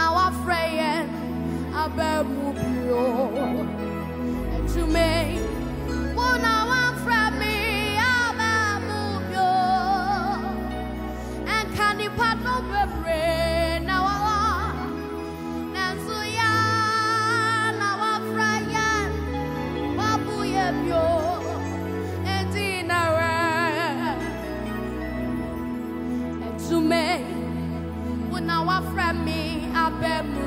now I'm praying about you. And to me. bad.